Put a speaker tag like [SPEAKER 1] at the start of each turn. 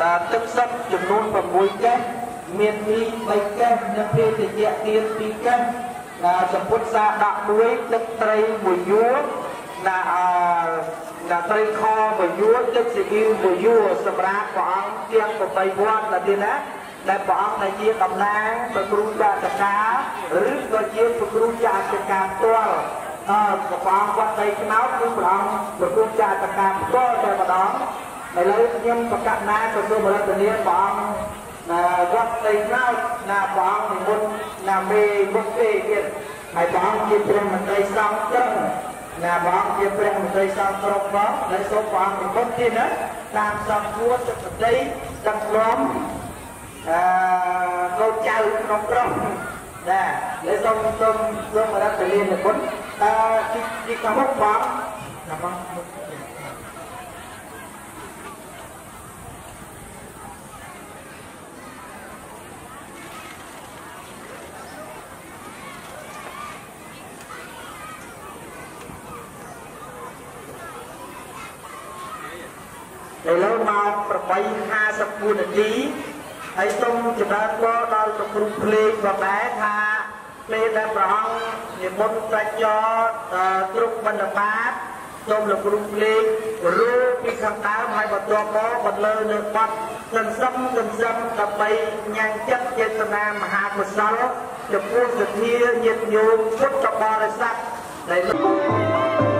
[SPEAKER 1] មានទឹកទឹកសឹកចំនួន6កេះមានមី3កេះនិងភេសជ្ជៈទៀន2កេះដែលសម្ពុទ្ធសាដាក់មួយទឹកត្រីមួយយួរណាអណាត្រីខមួយយួរទឹកស៊ីអ៊ីវមួយយួរសម្រាប់ព្រះអង្គទាំង8វត្តណាទៀតណាដែលព្រះអង្គដែលជាតំណាងព្រះគ្រូចាតកាឬក៏ជាព្រះគ្រូចាតកាផ្ទាល់អឺព្រះអង្គវត្តដីខ្នោតគឺព្រះអង្គព្រះគ្រូចាតកាផ្ទាល់តែម្ដង ឥឡូវខ្ញុំប្រកាសណាក៏សូមរតនាព្រះអង្គណាវត្តដីខ្នោតណាព្រះអង្គនិមន្តណាមេមុខទេទៀតហើយព្រះអង្គជាព្រះមន្ត្រីសង្ឃត្រឹមណាព្រះអង្គជាព្រះមន្ត្រីសង្ឃត្រឹមផងហើយសូមព្រះអង្គនិមន្តទៀតណាតាមសំគួរទឹកបតីទាំងក្រុមអឺកូនចៅក្នុងក្រុមណាហើយសូមសូមសូមរតនានិមន្តតើទីទីខាងមុខបងណាបង ឥឡូវមក8:54នាទីហើយសូមចម្រើនពរដល់លោកគ្រូភ្លេងផងដែរថាពេលដែលព្រះអង្គនិមន្តប្រាជ្ញាគ្រប់បណ្ឌបាតសូមលោកគ្រូភ្លេងរូបពីខាងដើមហើយបន្ទាប់មកបន្លឺនៅបាត់សន្សំសន្សំដើម្បីញ៉ាំងចិត្តចេតនាមហាកុសលចំពោះសទ្ធាញាតិញោមពុទ្ធបរិស័ទដែល